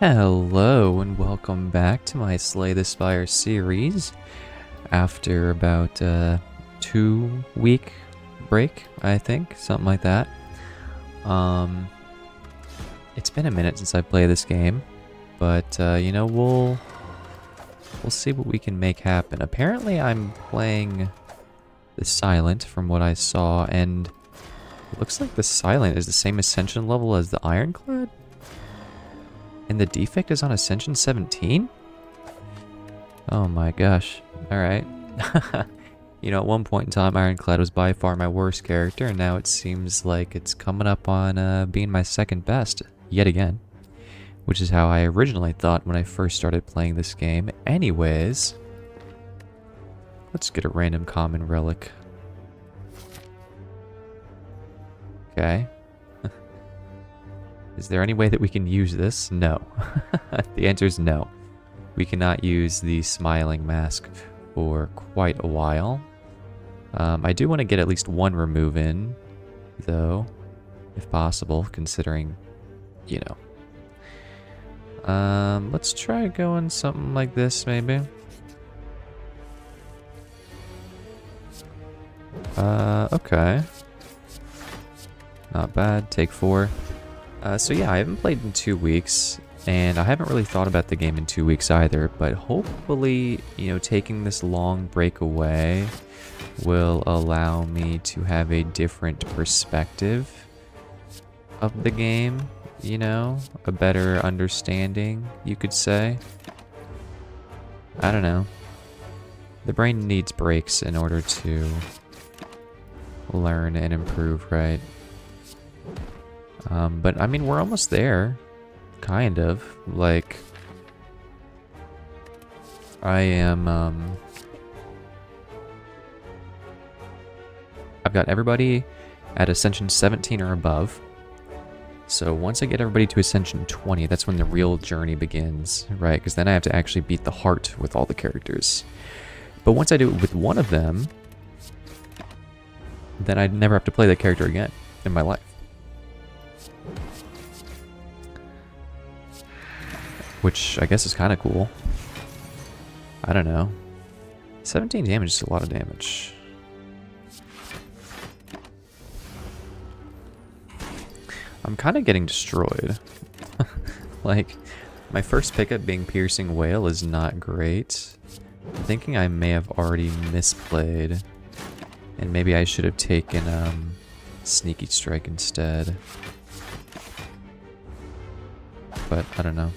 Hello and welcome back to my Slay the Spire series. After about a two week break, I think, something like that. Um, it's been a minute since I played this game, but uh, you know we'll we'll see what we can make happen. Apparently, I'm playing the Silent from what I saw, and looks like the Silent is the same Ascension level as the Ironclad. And the defect is on Ascension 17? Oh my gosh. Alright. you know, at one point in time, Ironclad was by far my worst character, and now it seems like it's coming up on uh, being my second best, yet again. Which is how I originally thought when I first started playing this game. Anyways, let's get a random common relic. Okay. Is there any way that we can use this? No. the answer is no. We cannot use the smiling mask for quite a while. Um, I do want to get at least one remove in, though, if possible, considering, you know. Um, let's try going something like this, maybe. Uh, okay. Not bad. Take four. Uh, so yeah, I haven't played in two weeks, and I haven't really thought about the game in two weeks either, but hopefully, you know, taking this long break away will allow me to have a different perspective of the game, you know, a better understanding, you could say. I don't know. The brain needs breaks in order to learn and improve, right? Um, but I mean, we're almost there. Kind of. Like, I am, um, I've got everybody at Ascension 17 or above. So once I get everybody to Ascension 20, that's when the real journey begins, right? Because then I have to actually beat the heart with all the characters. But once I do it with one of them, then I'd never have to play that character again in my life. Which I guess is kind of cool. I don't know. 17 damage is a lot of damage. I'm kind of getting destroyed. like, my first pickup being Piercing Wail is not great. I'm thinking I may have already misplayed. And maybe I should have taken um, Sneaky Strike instead. But I don't know.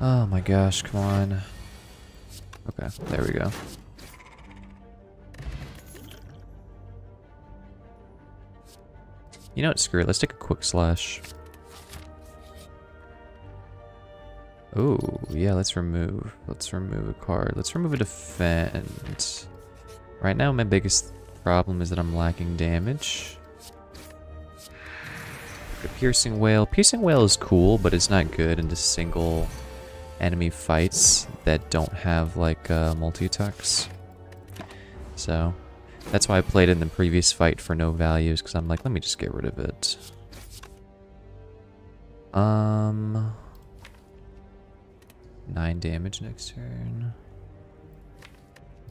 Oh my gosh, come on. Okay, there we go. You know what, screw it, let's take a quick slash. Oh, yeah, let's remove. Let's remove a card. Let's remove a defend. Right now, my biggest problem is that I'm lacking damage. A piercing Wail. Piercing Wail is cool, but it's not good in into single enemy fights that don't have like uh, multi-attacks. So that's why I played in the previous fight for no values because I'm like, let me just get rid of it. Um, nine damage next turn,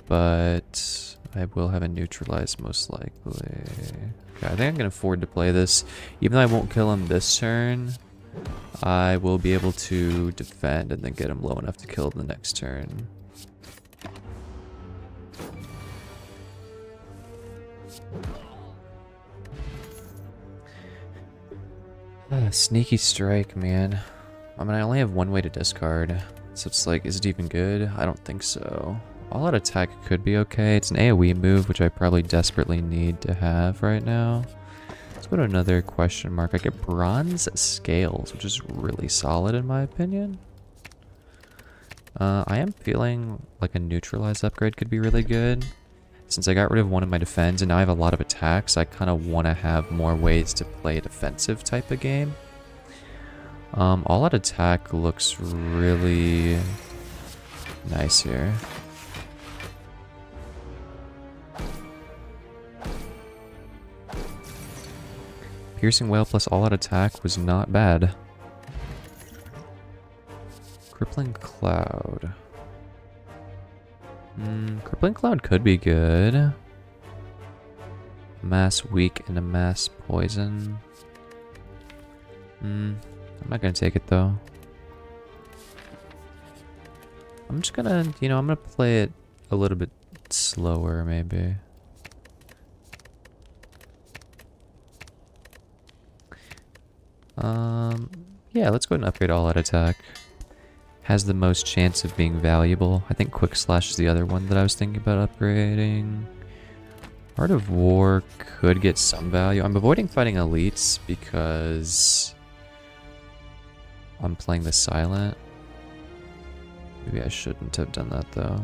but I will have a neutralize most likely. Okay, I think I can afford to play this, even though I won't kill him this turn. I will be able to defend and then get him low enough to kill the next turn. Uh, sneaky strike, man. I mean, I only have one way to discard. So it's like, is it even good? I don't think so. All out attack could be okay. It's an AoE move, which I probably desperately need to have right now. Let's to another question mark. I get bronze scales, which is really solid in my opinion. Uh, I am feeling like a neutralized upgrade could be really good. Since I got rid of one of my defense and now I have a lot of attacks, I kind of want to have more ways to play a defensive type of game. Um, all out attack looks really nice here. Piercing Wail plus all out attack was not bad. Crippling Cloud. Hmm, Crippling Cloud could be good. Mass Weak and a Mass Poison. Hmm, I'm not gonna take it though. I'm just gonna, you know, I'm gonna play it a little bit slower maybe. Um, yeah, let's go ahead and upgrade all out attack. Has the most chance of being valuable. I think Quick Slash is the other one that I was thinking about upgrading. Art of War could get some value. I'm avoiding fighting elites because I'm playing the silent. Maybe I shouldn't have done that though.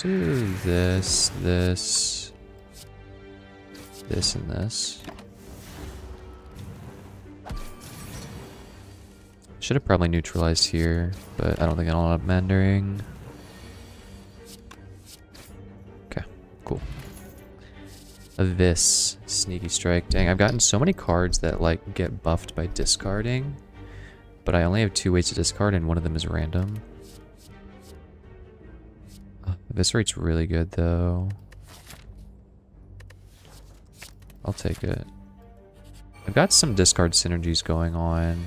Do this, this, this, and this. Should have probably neutralized here, but I don't think I'll up Mandaring. Okay, cool. This sneaky strike. Dang, I've gotten so many cards that like get buffed by discarding, but I only have two ways to discard, and one of them is random. Uh, Eviscerate's really good though. I'll take it. I've got some discard synergies going on.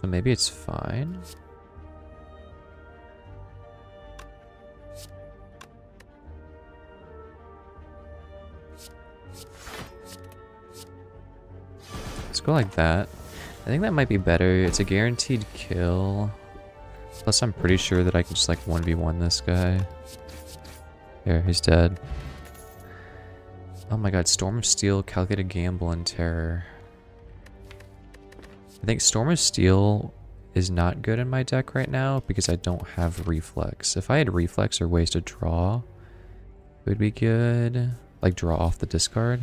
So maybe it's fine. Let's go like that. I think that might be better. It's a guaranteed kill. Plus I'm pretty sure that I can just like 1v1 this guy. There, he's dead. Oh my god, Storm of Steel, Calculated Gamble, and Terror. I think Storm of Steel is not good in my deck right now because I don't have Reflex. If I had Reflex or ways to draw, it would be good. Like draw off the discard.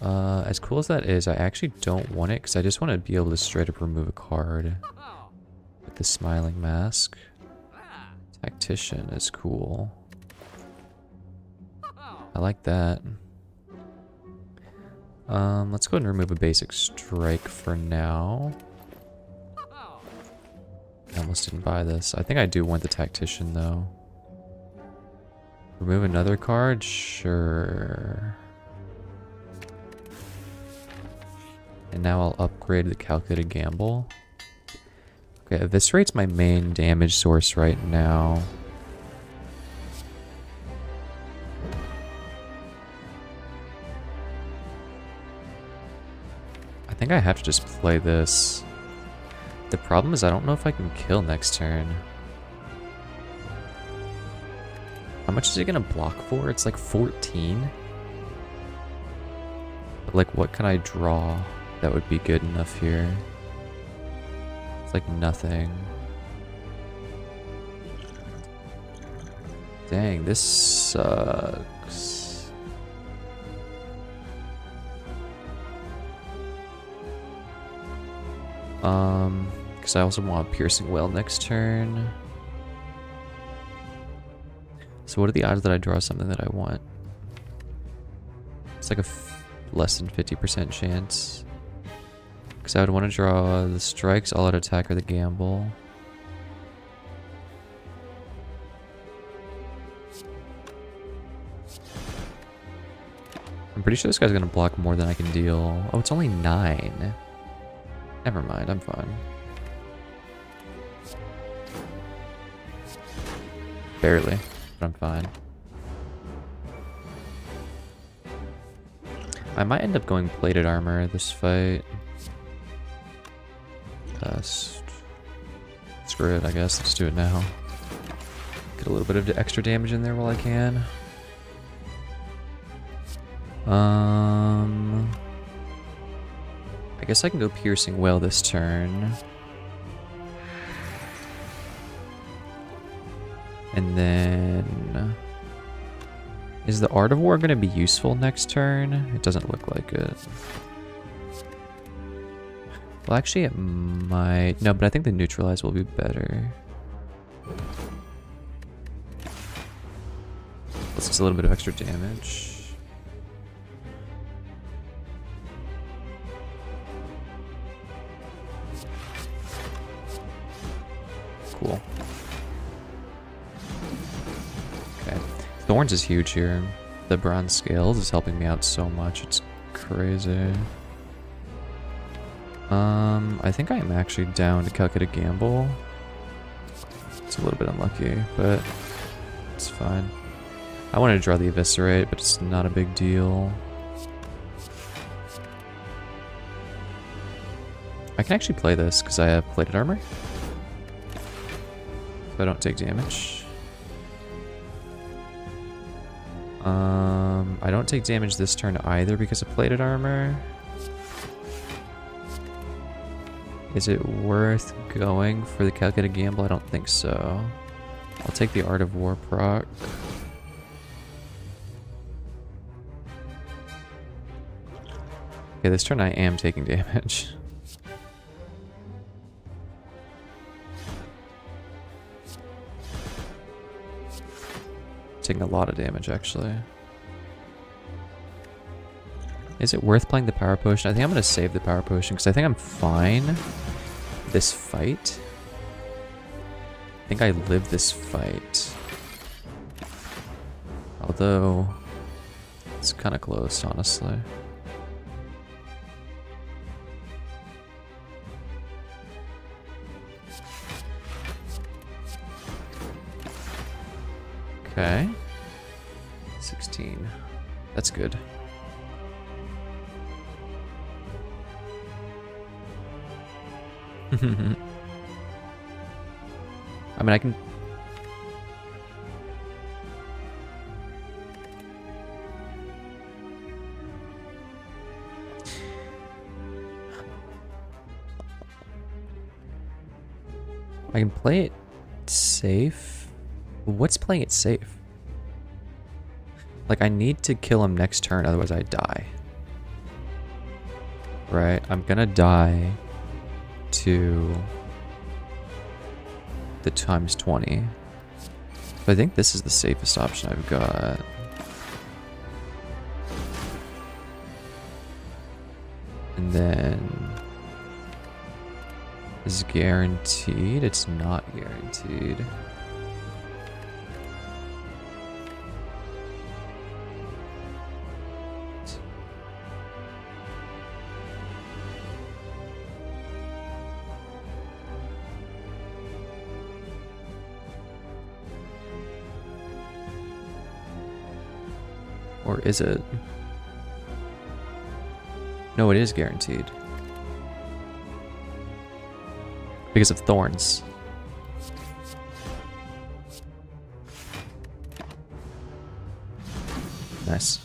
Uh, as cool as that is, I actually don't want it because I just want to be able to straight up remove a card with the Smiling Mask. Tactician is cool. I like that. Um, let's go ahead and remove a basic strike for now. I almost didn't buy this. I think I do want the tactician though. Remove another card? Sure. And now I'll upgrade the calculated gamble. Okay, eviscerate's my main damage source right now. Think I have to just play this. The problem is I don't know if I can kill next turn. How much is he gonna block for? It's like 14? But like what can I draw that would be good enough here? It's like nothing. Dang, this sucks. Um, because I also want Piercing Wail next turn. So what are the odds that I draw something that I want? It's like a less than 50% chance. Because I would want to draw the strikes, all out attack, or the gamble. I'm pretty sure this guy's going to block more than I can deal. Oh, it's only 9. Never mind, I'm fine. Barely, but I'm fine. I might end up going plated armor this fight. Uh, screw it, I guess. Let's do it now. Get a little bit of extra damage in there while I can. Um... I guess I can go Piercing Wail this turn. And then... Is the Art of War going to be useful next turn? It doesn't look like it. Well, actually it might... No, but I think the Neutralize will be better. Just a little bit of extra damage. Cool. Okay. Thorns is huge here. The bronze scales is helping me out so much. It's crazy. Um, I think I am actually down to calculate a gamble. It's a little bit unlucky, but it's fine. I wanted to draw the Eviscerate, but it's not a big deal. I can actually play this because I have plated armor. I don't take damage. Um, I don't take damage this turn either because of plated armor. Is it worth going for the calculated gamble? I don't think so. I'll take the Art of War proc. Okay, this turn I am taking damage. Taking a lot of damage, actually. Is it worth playing the Power Potion? I think I'm going to save the Power Potion, because I think I'm fine this fight. I think I live this fight. Although, it's kind of close, honestly. Okay. What's playing it safe? Like, I need to kill him next turn, otherwise I die. Right? I'm gonna die to the times 20. But I think this is the safest option I've got. And then is guaranteed. It's not guaranteed. Is it? No, it is guaranteed. Because of thorns. Nice.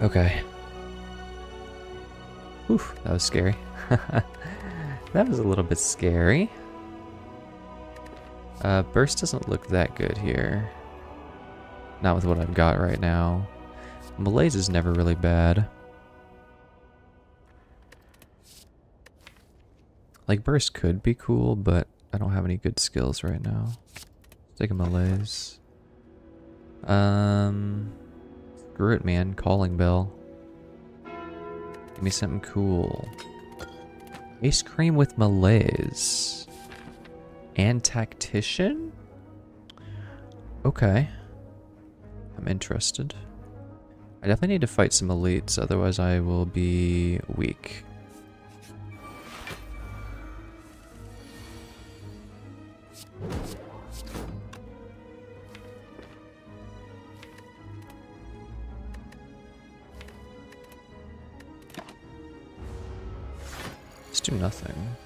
Okay. Oof, that was scary. that was a little bit scary. Uh, burst doesn't look that good here. Not with what I've got right now. Malaise is never really bad. Like, burst could be cool, but I don't have any good skills right now. Let's take a malaise. Um, screw it, man. Calling bell. Give me something cool. Ice cream with malaise. And tactician? Okay. I'm interested. I definitely need to fight some elites, otherwise I will be weak. Let's do nothing.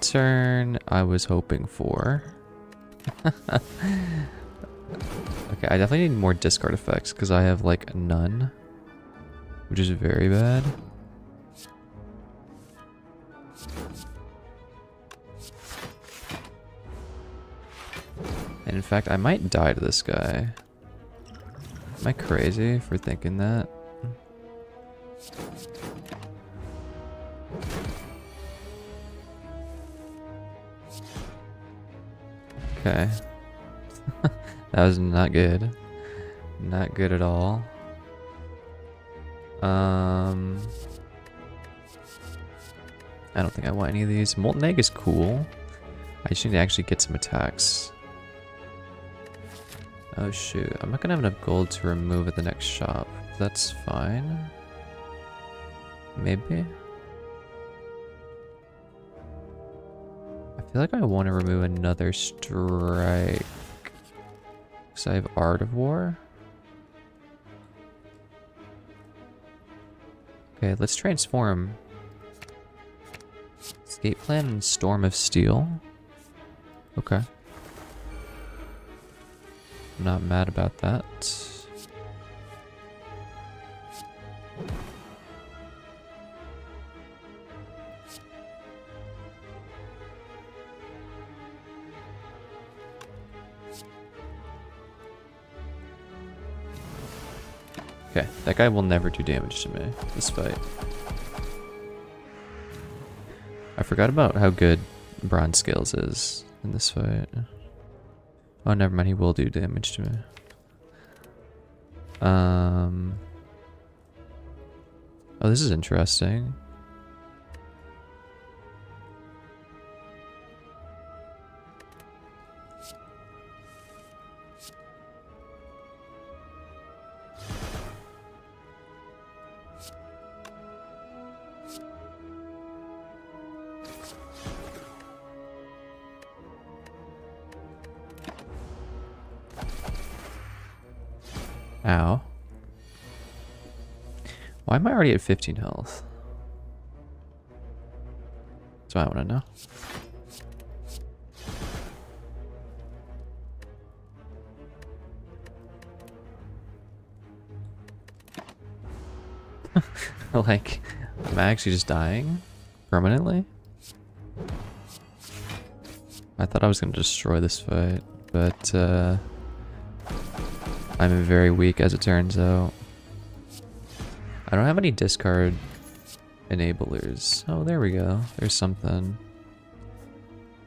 Turn I was hoping for. Okay, I definitely need more discard effects because I have like none, which is very bad. And in fact, I might die to this guy. Am I crazy for thinking that? Okay. that was not good. Not good at all. Um... I don't think I want any of these. Molten Egg is cool. I just need to actually get some attacks. Oh shoot, I'm not gonna have enough gold to remove at the next shop. That's fine. Maybe? I feel like I want to remove another strike. Because I have Art of War. Okay, let's transform. Escape Plan and Storm of Steel. Okay. I'm not mad about that. That guy will never do damage to me this fight. I forgot about how good Bronze Scales is in this fight. Oh, never mind. He will do damage to me. Um. Oh, this is interesting. Why am I already at 15 health? That's what I want to know. like, am I actually just dying? Permanently? I thought I was going to destroy this fight, but, uh... I'm very weak as it turns out. I don't have any discard enablers. Oh, there we go. There's something.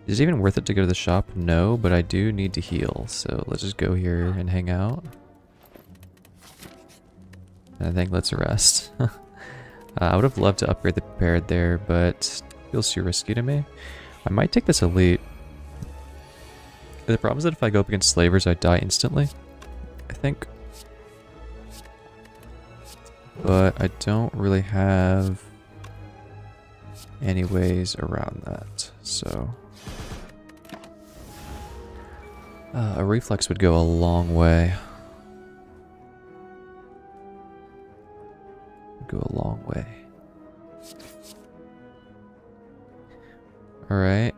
Is it even worth it to go to the shop? No, but I do need to heal. So let's just go here and hang out. And I think let's rest. uh, I would have loved to upgrade the prepared there, but feels too risky to me. I might take this elite. The problem is that if I go up against slavers, I die instantly. I think. But I don't really have any ways around that, so... Uh, a reflex would go a long way. Go a long way. Alright.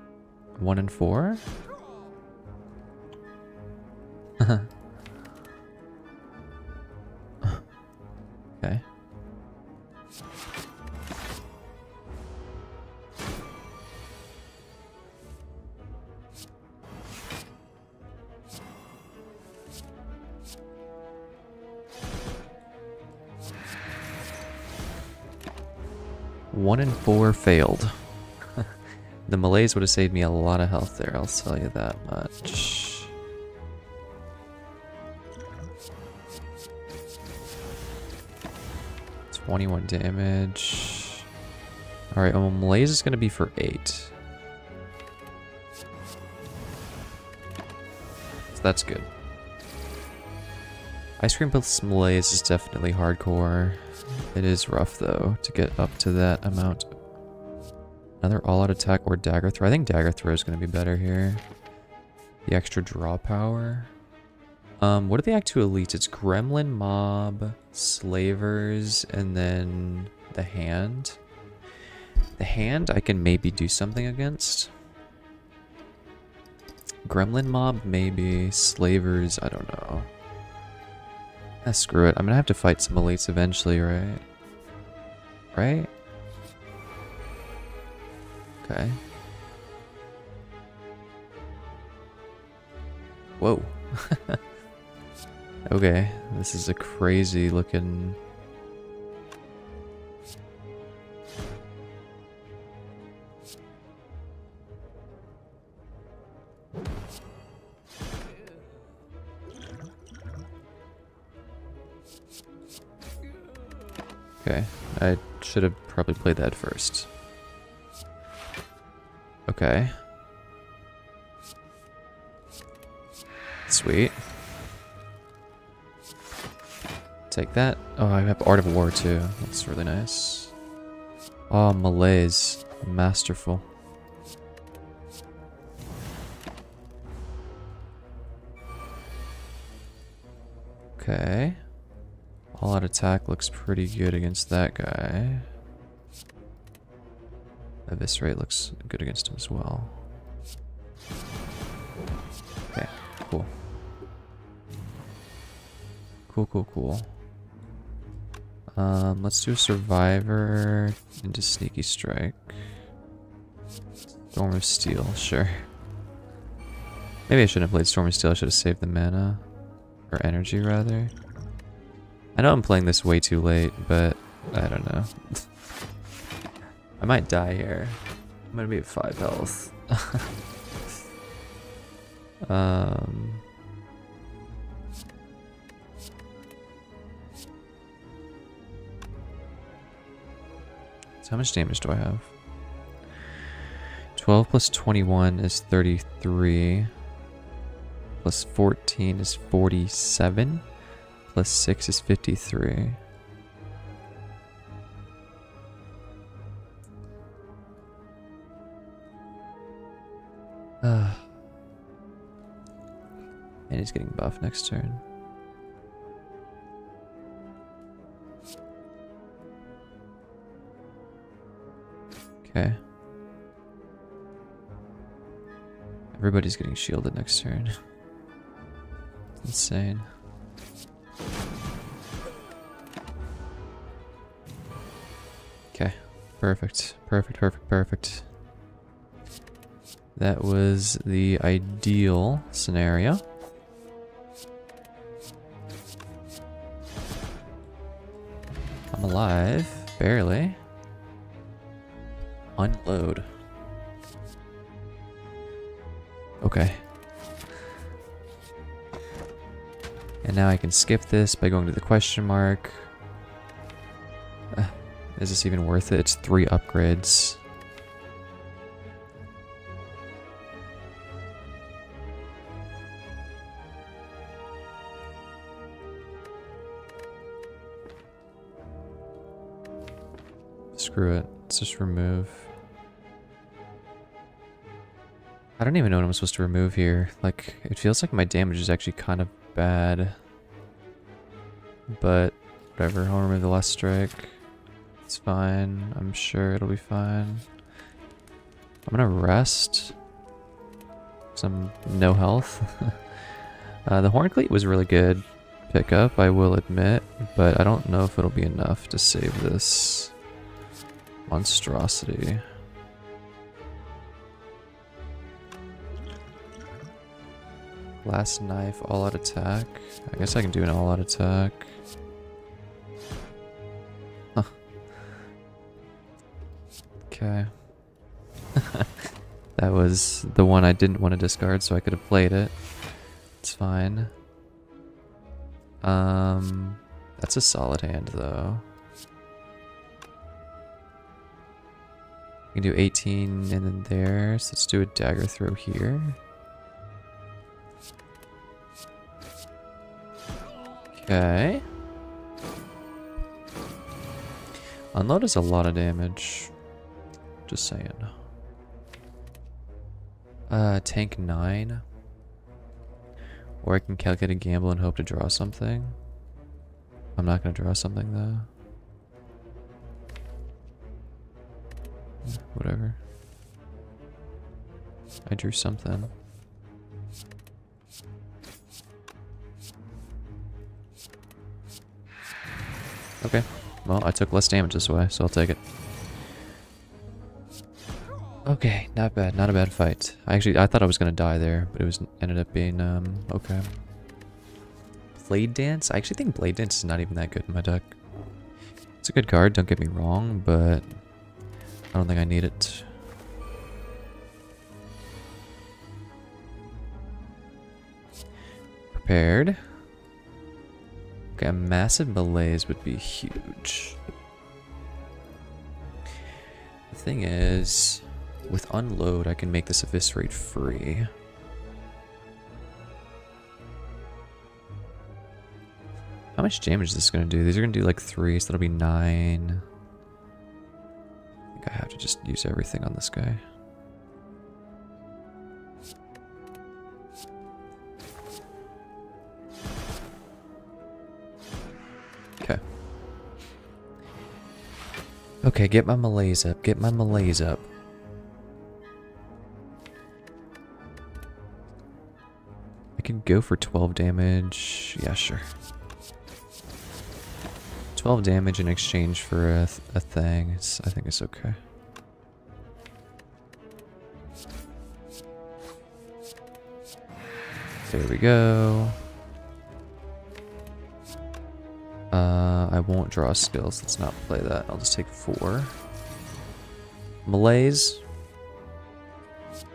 One and four? Four failed. the Malaise would have saved me a lot of health there, I'll tell you that much. 21 damage. Alright, well, Malaise is going to be for 8. So that's good. Ice Cream plus Malaise is definitely hardcore. It is rough, though, to get up to that amount. Another all-out attack or Dagger Throw. I think Dagger Throw is going to be better here. The extra draw power. Um, what are the Act 2 elites? It's Gremlin Mob, Slavers, and then the Hand. The Hand I can maybe do something against. Gremlin Mob, maybe. Slavers, I don't know. Ah, screw it. I'm gonna have to fight some elites eventually, right? Right? Okay. Whoa. okay, this is a crazy looking... Okay, I should have probably played that first. Okay. Sweet. Take that. Oh, I have Art of War too. That's really nice. Oh, Malaise. Masterful. Okay. All out attack looks pretty good against that guy. Eviscerate looks good against him as well. Okay, cool. Cool, cool, cool. Um, let's do a Survivor into Sneaky Strike. Storm of Steel, sure. Maybe I shouldn't have played Storm of Steel, I should have saved the mana. Or energy, rather. I know I'm playing this way too late, but I don't know. I might die here. I'm gonna be at 5 health. um... So how much damage do I have? 12 plus 21 is 33. Plus 14 is 47 plus 6 is 53. and he's getting buff next turn. Okay. Everybody's getting shielded next turn. insane. Okay. Perfect. Perfect, perfect, perfect. That was the ideal scenario. I'm alive. Barely. Unload. Okay. And now I can skip this by going to the question mark. Uh, is this even worth it? It's three upgrades. Screw it. Let's just remove. I don't even know what I'm supposed to remove here. Like, it feels like my damage is actually kind of bad. But, whatever. I'll remove the last strike. It's fine. I'm sure it'll be fine. I'm gonna rest. Some no health. uh, the Horn Cleat was really good pickup, I will admit, but I don't know if it'll be enough to save this monstrosity. Last knife, all out attack. I guess I can do an all out attack. Okay. that was the one I didn't want to discard, so I could have played it. It's fine. Um, that's a solid hand, though. Can do 18 and then there, so let's do a dagger throw here. Okay. Unload is a lot of damage. Just saying. Uh, tank 9. Or I can calculate a gamble and hope to draw something. I'm not going to draw something though. Whatever. I drew something. Okay. Well, I took less damage this way, so I'll take it. Okay, not bad. Not a bad fight. I actually, I thought I was gonna die there, but it was ended up being, um, okay. Blade Dance? I actually think Blade Dance is not even that good in my deck. It's a good card, don't get me wrong, but I don't think I need it. Prepared. Okay, a massive malaise would be huge. The thing is, with unload, I can make this eviscerate free. How much damage is this going to do? These are going to do like 3, so that'll be 9 have to just use everything on this guy. Okay. Okay, get my malaise up. Get my malaise up. I could go for 12 damage. Yeah, sure. 12 damage in exchange for a, th a thing. It's, I think it's okay. There we go. Uh, I won't draw skills. Let's not play that. I'll just take four. Malaise.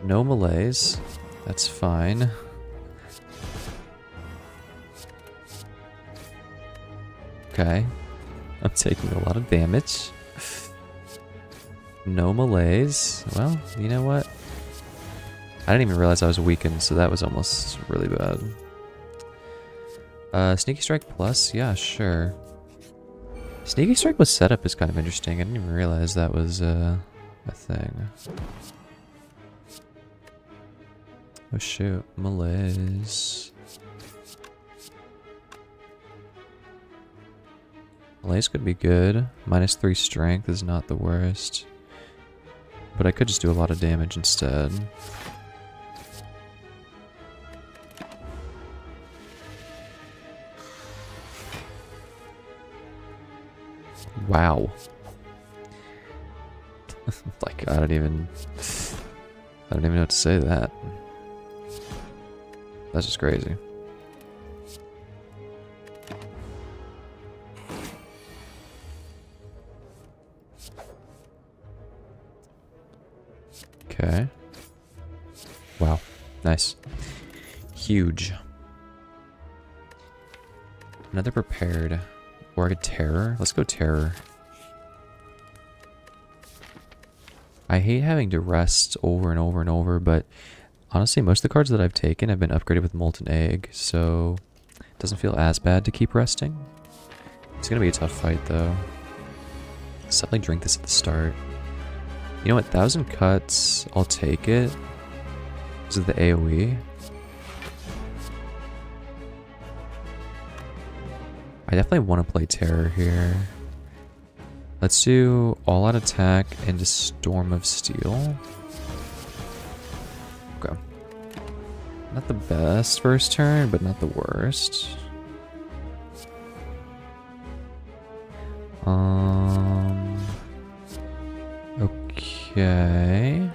No malaise. That's fine. Okay. I'm taking a lot of damage. No malaise. Well, you know what? I didn't even realize I was weakened, so that was almost really bad. Uh, Sneaky Strike Plus? Yeah, sure. Sneaky Strike with setup is kind of interesting. I didn't even realize that was uh, a thing. Oh shoot, malaise. Malaise could be good. Minus 3 strength is not the worst. But I could just do a lot of damage instead. Wow. like, I don't even... I don't even know what to say to that. That's just crazy. Okay. Wow. Nice. Huge. Another prepared. Or a terror. Let's go terror. I hate having to rest over and over and over, but honestly, most of the cards that I've taken have been upgraded with Molten Egg, so it doesn't feel as bad to keep resting. It's gonna be a tough fight, though. Let's definitely drink this at the start. You know what? Thousand cuts, I'll take it. it. Is the AoE? I definitely want to play Terror here. Let's do All Out Attack into Storm of Steel. Okay. Not the best first turn, but not the worst. Um... Okay...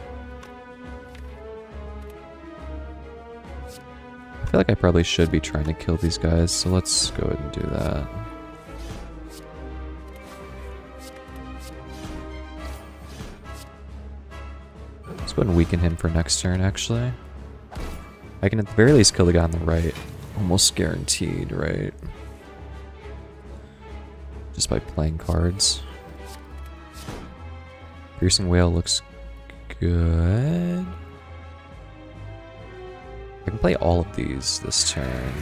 feel like I probably should be trying to kill these guys, so let's go ahead and do that. Let's go ahead and weaken him for next turn, actually. I can at the very least kill the guy on the right. Almost guaranteed, right? Just by playing cards. Piercing Wail looks good. I can play all of these this turn.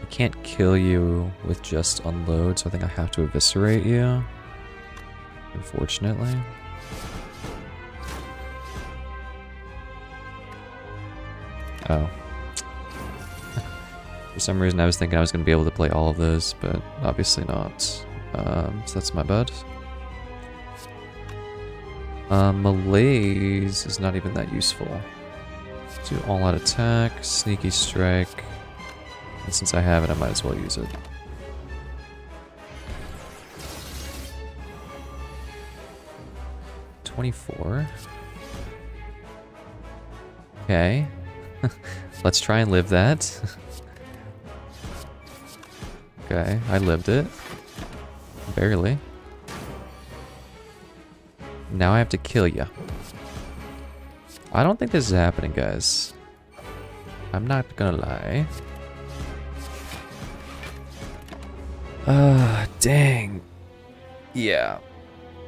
I can't kill you with just unload, so I think I have to eviscerate you. Unfortunately. Oh. For some reason I was thinking I was going to be able to play all of those, but obviously not. Um, so that's my bad. Uh, malaise is not even that useful. Do all-out attack, sneaky strike. And since I have it, I might as well use it. Twenty-four. Okay. Let's try and live that. okay, I lived it. Barely. Now I have to kill you. I don't think this is happening, guys. I'm not gonna lie. Ah, uh, dang. Yeah.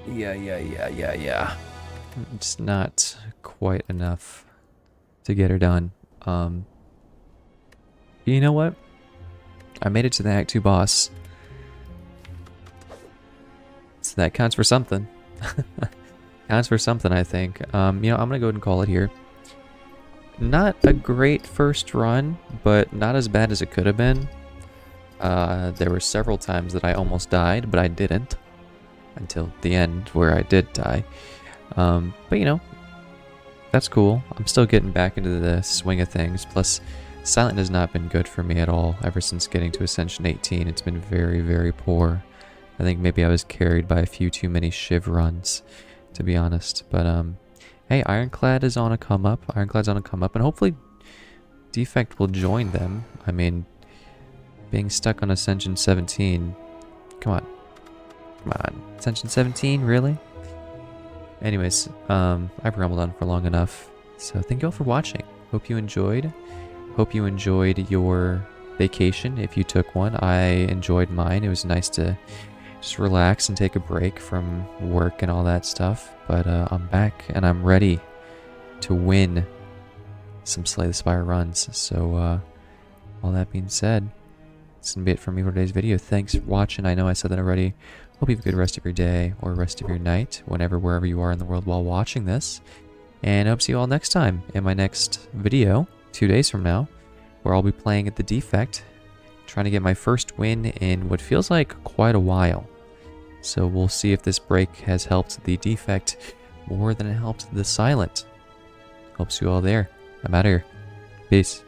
Yeah, yeah, yeah, yeah, yeah. It's not quite enough to get her done. Um, you know what? I made it to the Act 2 boss. So that counts for something. counts for something, I think. Um, you know, I'm going to go ahead and call it here. Not a great first run, but not as bad as it could have been. Uh, there were several times that I almost died, but I didn't. Until the end, where I did die. Um, but you know, that's cool. I'm still getting back into the swing of things. Plus, Silent has not been good for me at all ever since getting to Ascension 18. It's been very, very poor. I think maybe I was carried by a few too many Shiv runs, to be honest. But, um, hey, Ironclad is on a come up. Ironclad's on a come up, and hopefully Defect will join them. I mean, being stuck on Ascension 17, come on. Come on. Ascension 17, really? Anyways, um, I've rambled on for long enough. So thank you all for watching. Hope you enjoyed. Hope you enjoyed your vacation if you took one. I enjoyed mine. It was nice to just relax and take a break from work and all that stuff. But uh, I'm back and I'm ready to win some Slay the Spire runs. So uh, all that being said, that's going to be it for me for today's video. Thanks for watching. I know I said that already. Hope you have a good rest of your day or rest of your night, whenever, wherever you are in the world while watching this. And I hope to see you all next time in my next video, two days from now, where I'll be playing at the Defect, trying to get my first win in what feels like quite a while. So we'll see if this break has helped the Defect more than it helped the Silent. Hope you all there. I'm out of here. Peace.